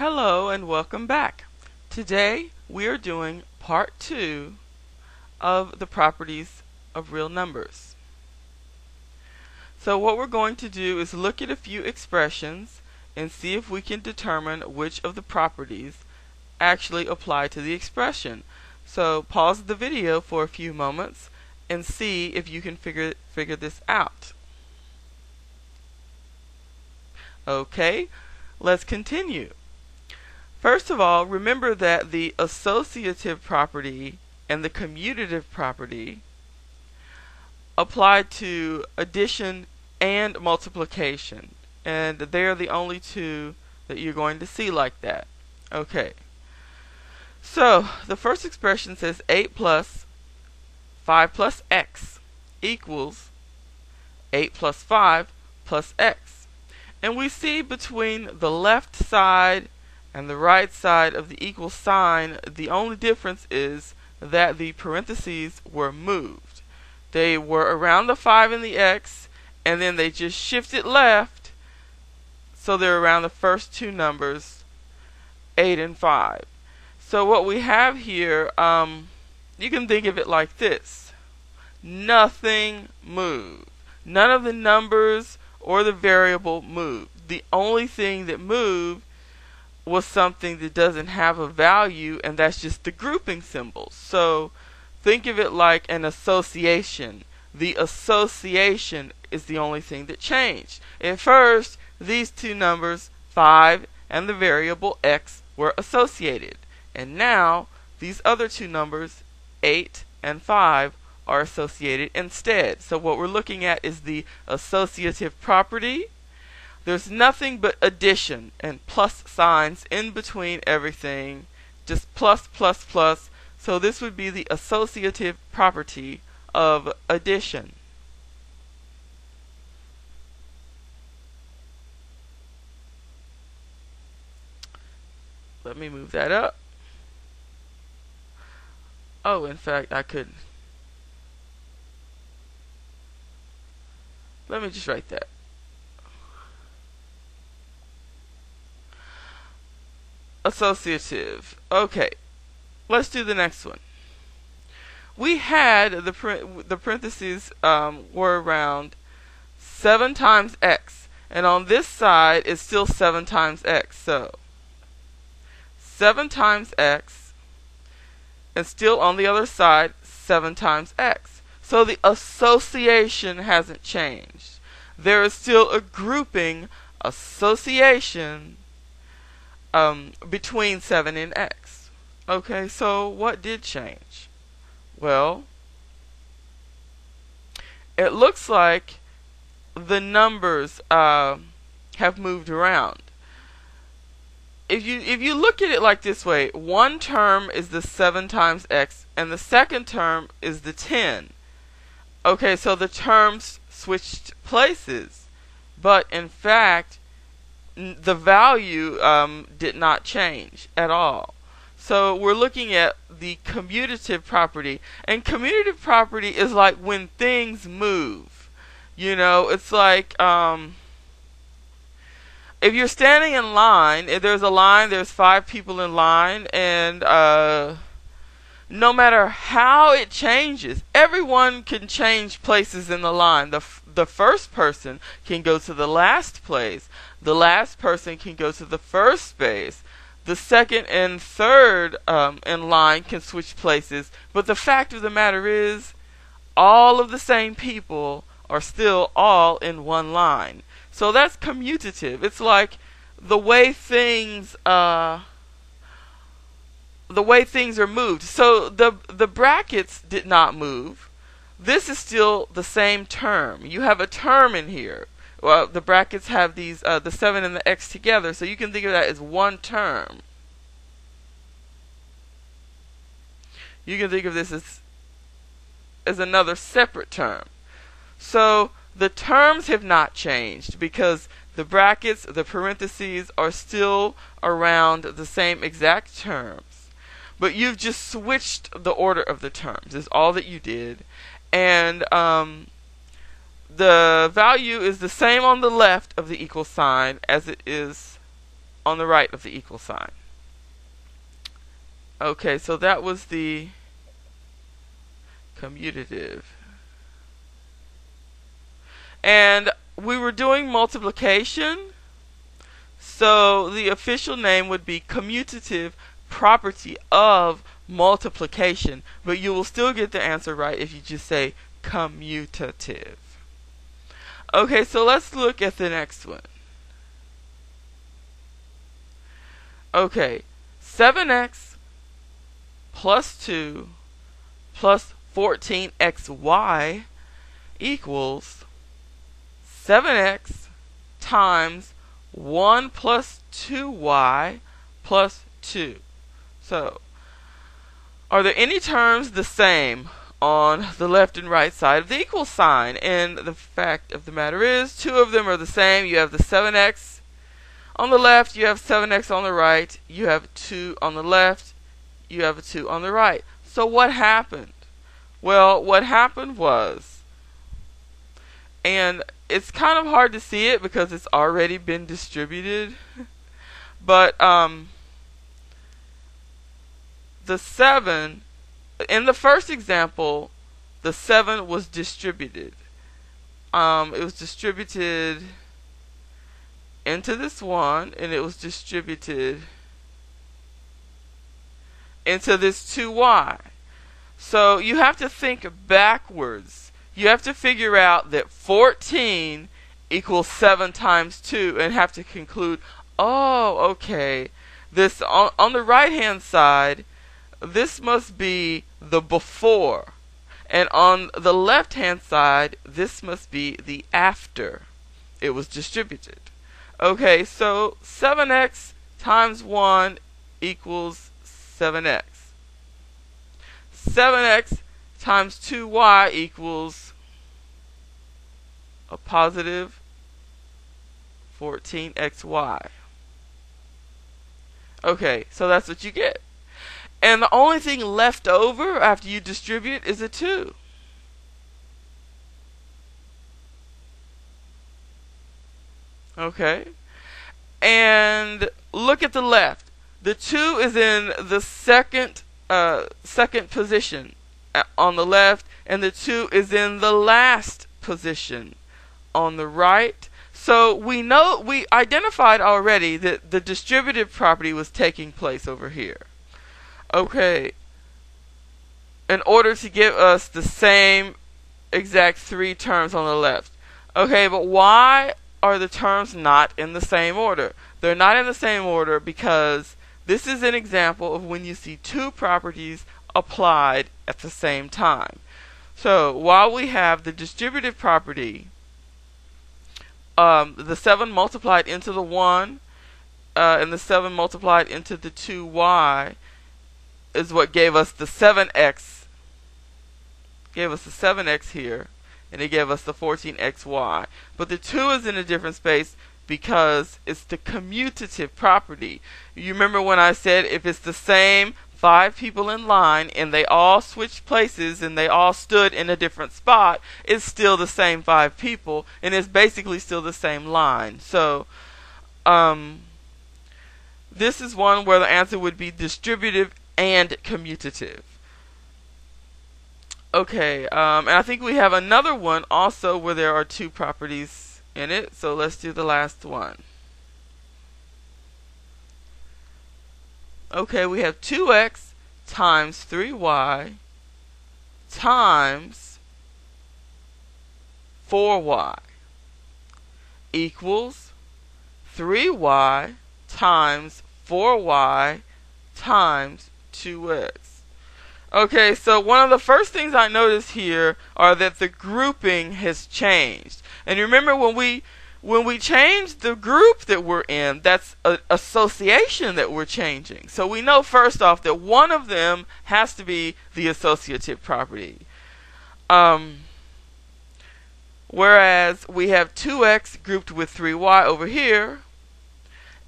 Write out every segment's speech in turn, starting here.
Hello and welcome back. Today we are doing part two of the properties of real numbers. So what we're going to do is look at a few expressions and see if we can determine which of the properties actually apply to the expression. So pause the video for a few moments and see if you can figure figure this out. Okay, let's continue. First of all, remember that the associative property and the commutative property apply to addition and multiplication. And they're the only two that you're going to see like that. Okay. So, the first expression says 8 plus 5 plus x equals 8 plus 5 plus x. And we see between the left side and the right side of the equal sign, the only difference is that the parentheses were moved. They were around the 5 and the x, and then they just shifted left, so they're around the first two numbers, 8 and 5. So what we have here, um, you can think of it like this. Nothing moved. None of the numbers or the variable moved. The only thing that moved was something that doesn't have a value, and that's just the grouping symbols. So think of it like an association. The association is the only thing that changed. At first, these two numbers, 5 and the variable x, were associated. And now, these other two numbers, 8 and 5, are associated instead. So what we're looking at is the associative property there's nothing but addition and plus signs in between everything. Just plus, plus, plus. So this would be the associative property of addition. Let me move that up. Oh, in fact, I could. Let me just write that. Associative. Okay, let's do the next one. We had the the parentheses um, were around seven times x, and on this side it's still seven times x. So seven times x, and still on the other side seven times x. So the association hasn't changed. There is still a grouping association um, between 7 and x. Okay, so what did change? Well, it looks like the numbers uh, have moved around. If you if you look at it like this way, one term is the 7 times x and the second term is the 10. Okay, so the terms switched places. But in fact, the value um, did not change at all. So we're looking at the commutative property. And commutative property is like when things move. You know, it's like um, if you're standing in line, if there's a line, there's five people in line, and uh, no matter how it changes, everyone can change places in the line. The, the first person can go to the last place the last person can go to the first space. The second and third um, in line can switch places, but the fact of the matter is, all of the same people are still all in one line. So that's commutative. It's like the way things uh, the way things are moved. So the the brackets did not move. This is still the same term. You have a term in here well, the brackets have these uh, the 7 and the x together, so you can think of that as one term. You can think of this as as another separate term. So the terms have not changed because the brackets, the parentheses are still around the same exact terms. But you've just switched the order of the terms, is all that you did. And um, the value is the same on the left of the equal sign as it is on the right of the equal sign. Okay, so that was the commutative. And we were doing multiplication, so the official name would be commutative property of multiplication, but you will still get the answer right if you just say commutative. Okay, so let's look at the next one. Okay, 7x plus 2 plus 14xy equals 7x times 1 plus 2y plus 2. So, are there any terms the same on the left and right side of the equal sign? And the fact of the matter is, two of them are the same. You have the 7x on the left, you have 7x on the right, you have 2 on the left, you have a 2 on the right. So what happened? Well, what happened was, and it's kind of hard to see it because it's already been distributed, but um, the 7, in the first example, the 7 was distributed. Um, it was distributed into this one and it was distributed into this 2y. So you have to think backwards. You have to figure out that 14 equals 7 times 2 and have to conclude, oh, okay, this on, on the right hand side, this must be the before. And on the left hand side, this must be the after it was distributed. Okay, so 7x times 1 equals 7x. 7x times 2y equals a positive 14xy. Okay, so that's what you get. And the only thing left over after you distribute is a 2. Okay? And look at the left. The 2 is in the second uh, second position uh, on the left, and the 2 is in the last position on the right. So we know we identified already that the distributive property was taking place over here. Okay. In order to give us the same exact three terms on the left. Okay, but why are the terms not in the same order? They're not in the same order because this is an example of when you see two properties applied at the same time. So while we have the distributive property, um, the 7 multiplied into the 1 uh, and the 7 multiplied into the 2y is what gave us the 7x, gave us the 7x here and it gave us the 14xy. But the 2 is in a different space because it's the commutative property. You remember when I said if it's the same five people in line and they all switched places and they all stood in a different spot, it's still the same five people and it's basically still the same line. So, um, this is one where the answer would be distributive and commutative. Okay, um, and I think we have another one also where there are two properties in it. So let's do the last one. Okay, we have 2x times 3y times 4y equals 3y times 4y times 2x. Okay, so one of the first things I notice here are that the grouping has changed. And remember when we when we change the group that we're in, that's an association that we're changing. So we know first off that one of them has to be the associative property. Um, whereas we have 2x grouped with 3y over here,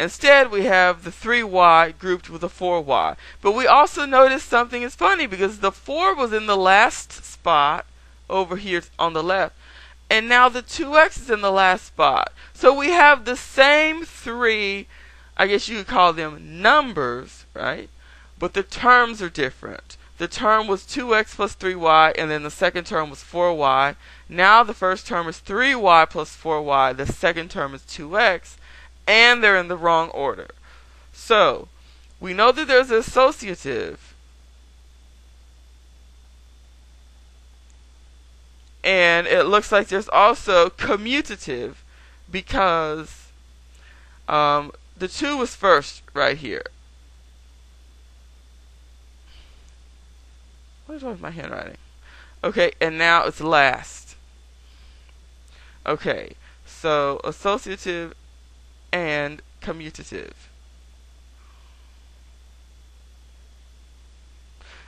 Instead, we have the 3y grouped with the 4y. But we also notice something is funny because the 4 was in the last spot over here on the left. And now the 2x is in the last spot. So we have the same three I guess you could call them numbers, right? But the terms are different. The term was 2x plus 3y, and then the second term was 4y. Now the first term is 3y plus 4y, the second term is 2x, and they're in the wrong order. So, we know that there's an associative. And it looks like there's also commutative because um, the 2 was first right here. What is wrong with my handwriting? Okay, and now it's last. Okay, so associative and commutative.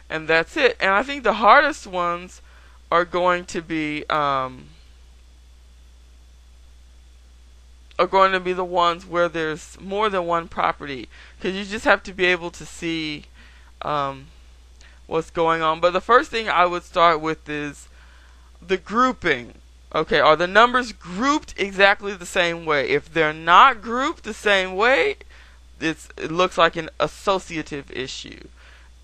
And that's it. And I think the hardest ones are going to be um, are going to be the ones where there's more than one property because you just have to be able to see um, what's going on. But the first thing I would start with is the grouping. Okay, are the numbers grouped exactly the same way? If they're not grouped the same way, it's, it looks like an associative issue.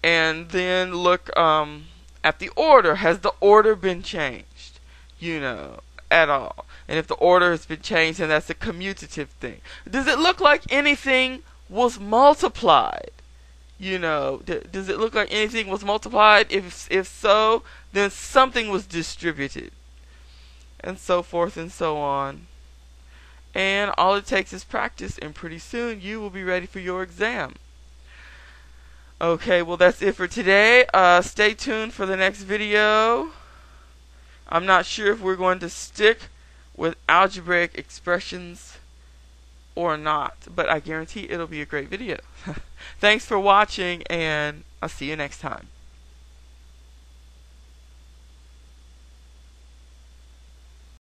And then look um, at the order. Has the order been changed? You know, at all. And if the order has been changed, then that's a commutative thing. Does it look like anything was multiplied? You know, does it look like anything was multiplied? If if so, then something was distributed, and so forth and so on. And all it takes is practice, and pretty soon you will be ready for your exam. Okay, well that's it for today. Uh, stay tuned for the next video. I'm not sure if we're going to stick with algebraic expressions or not, but I guarantee it'll be a great video. Thanks for watching, and I'll see you next time.